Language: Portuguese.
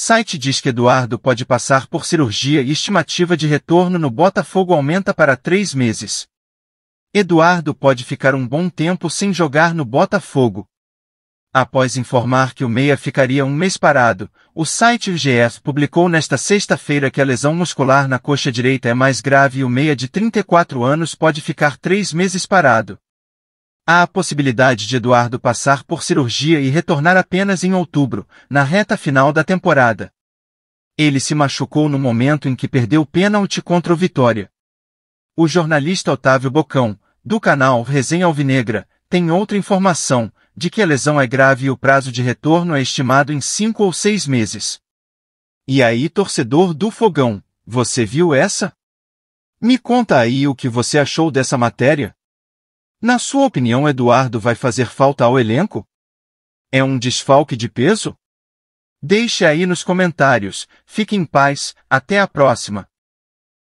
Site diz que Eduardo pode passar por cirurgia e estimativa de retorno no Botafogo aumenta para três meses. Eduardo pode ficar um bom tempo sem jogar no Botafogo. Após informar que o meia ficaria um mês parado, o site UGF publicou nesta sexta-feira que a lesão muscular na coxa direita é mais grave e o meia de 34 anos pode ficar três meses parado. Há a possibilidade de Eduardo passar por cirurgia e retornar apenas em outubro, na reta final da temporada. Ele se machucou no momento em que perdeu pênalti contra o Vitória. O jornalista Otávio Bocão, do canal Resenha Alvinegra, tem outra informação, de que a lesão é grave e o prazo de retorno é estimado em cinco ou seis meses. E aí, torcedor do Fogão, você viu essa? Me conta aí o que você achou dessa matéria. Na sua opinião, Eduardo vai fazer falta ao elenco? É um desfalque de peso? Deixe aí nos comentários. Fique em paz. Até a próxima.